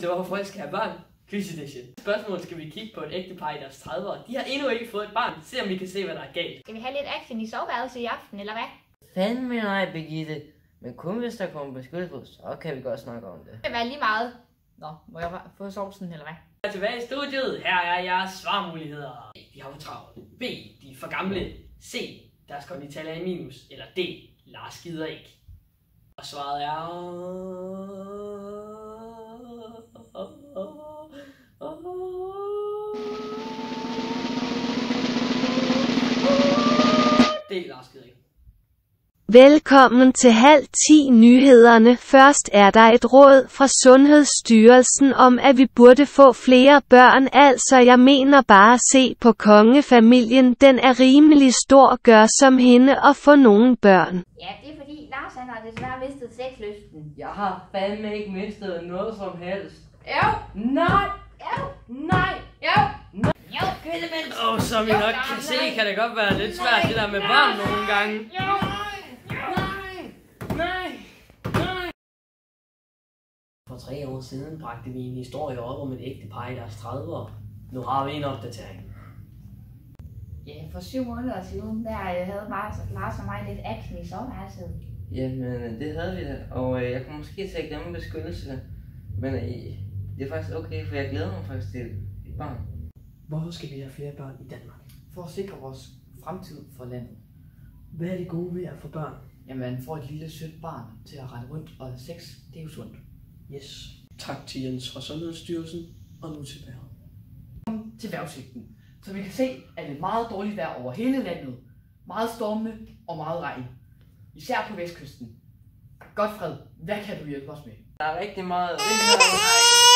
Så hvorfor folk skal have børn? Quiz edition. Spørgsmål skal vi kigge på et ægte par i deres 30'ere. De har endnu ikke fået et barn. Se om vi kan se, hvad der er galt. Skal vi have lidt action i soveværelset i aften, eller hvad? Fanden med nej, Birgitte. Men kun hvis der kommer beskyttet på, så kan vi godt snakke om det. Det være lige meget. Nå, må jeg få sovsen, eller hvad? Jeg er tilbage i studiet. Her er jeres svarmuligheder. A. De har for travlt. B. De er for gamle. C. Deres konditaler er i minus. Eller D. Lars gider ikke. Og svaret er... D. Lars gider ikke. Velkommen til halv 10 nyhederne. Først er der et råd fra Sundhedsstyrelsen om, at vi burde få flere børn. Altså jeg mener bare se på kongefamilien. Den er rimelig stor. Gør som hende og få nogle børn. Ja, det er fordi Lars han har desværre mistet sexlysten. Jeg har fandme ikke mistet noget som helst. Jo, Nej! Køllemænd. Åh, oh, som I nok kan se, kan det godt være lidt svært det der med børn nogle gange. For tre år siden bragte vi en historie op om et ægte par i deres 30'ere. Nu har vi en opdatering. Ja, for syv måneder siden, der øh, havde Lars, Lars og mig lidt action i soveværelset. Jamen, øh, det havde vi da. Og øh, jeg kunne måske til at glemme beskyttelse. Men øh, det er faktisk okay, for jeg glæder mig faktisk til et barn. Hvorfor skal vi have flere børn i Danmark? for at sikre vores fremtid for landet. Hvad er det gode ved at få børn? Jamen, man får et lille sødt barn til at rende rundt, og sex, det er jo sundt. Yes. Tak til Jens fra Sundhedsstyrelsen, og nu til vejret. Til vejrudsigten. Så vi kan se, at det er meget dårligt vejr over hele landet. Meget stormende og meget regn. Især på vestkysten. Godfred, hvad kan du hjælpe os med? Der er rigtig meget. Det her,